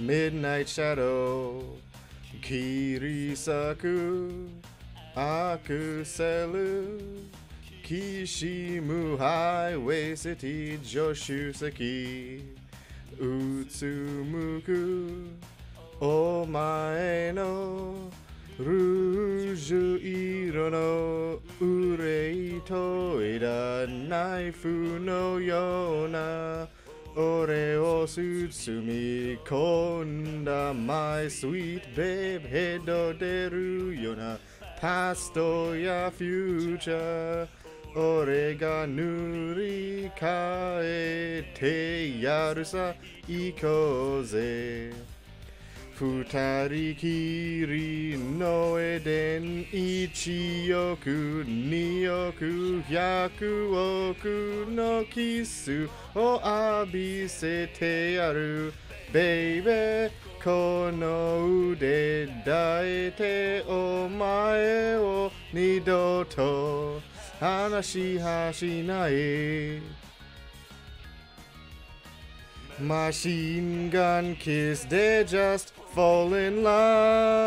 Midnight Shadow, Kirisaku, Akuselu, Kishimu Highway City, Joshusaki, Utsumuku, Omae no Ruju iro no urei toida naifu no yona ore o no Sutsumi Konda, my sweet babe, Hedo Deru Yona, past or your future. Ore ga nuri kaete yarusa ikoze. 二人きりのエデン一億二億百億のキスを浴びせてやる。ベイベーこの腕抱いてお前を二度と話しはしない。Machine gun kiss, they just fall in love.